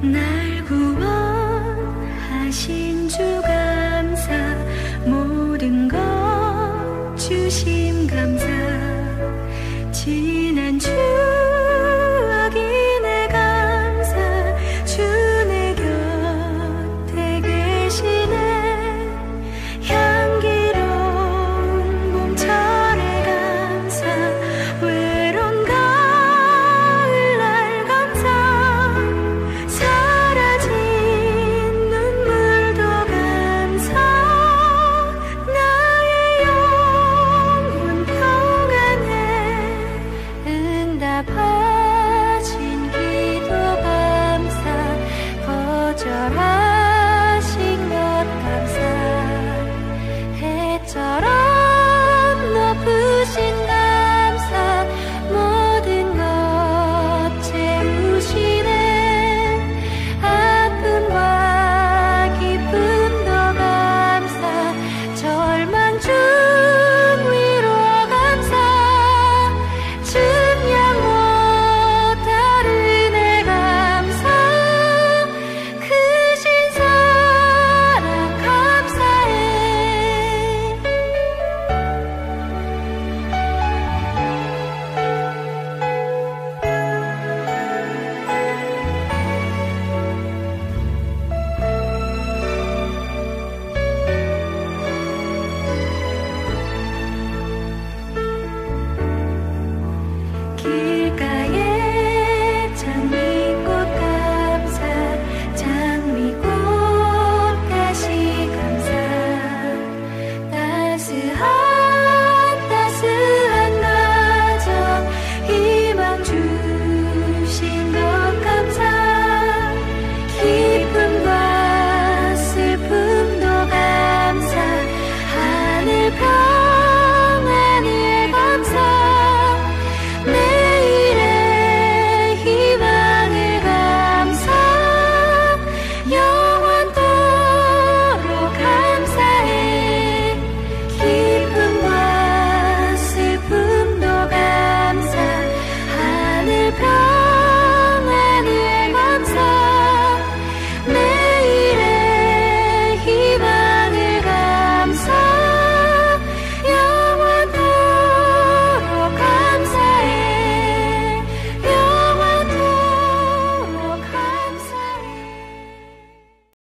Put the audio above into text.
那 out how